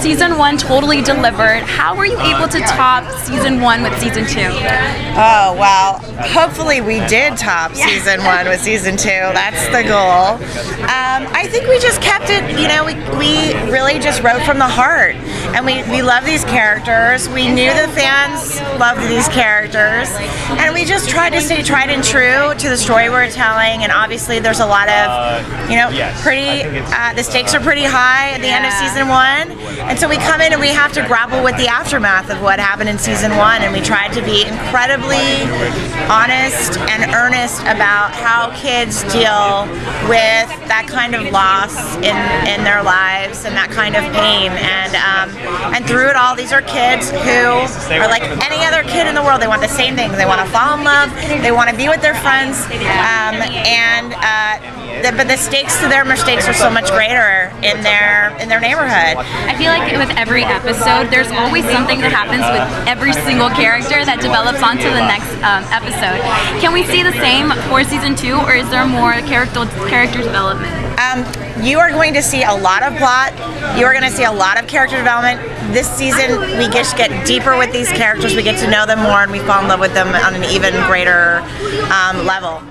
season one totally delivered. How were you able to top season one with season two? Oh, well, hopefully we did top season one with season two. That's the goal. Um, I think we just kept it, you know, we, we really just wrote from the heart. And we, we love these characters. We knew the fans loved these characters. And we just tried to stay tried and true to the story we're telling. And obviously, there's a lot of, you know, pretty, uh, the stakes are pretty high at the end of season one. And so we come in and we have to grapple with the aftermath of what happened in season one. And we tried to be incredibly honest and earnest about how kids deal with that kind of loss in, in their lives and that kind of pain. And um, and through it all, these are kids who are like any other kid in the world. They want the same things. They want to fall in love. They want to be with their friends. Um, and uh, the, but the stakes to their mistakes are so much greater in their in their neighborhood. I feel like with every episode, there's always something that happens with every single character that develops onto the next um, episode. Can we see the same for season two, or is there more character character development? Um, you are going to see a lot of plot. You are going to see a lot of character development. This season, we just get deeper with these characters. We get to know them more, and we fall in love with them on an even greater um, level.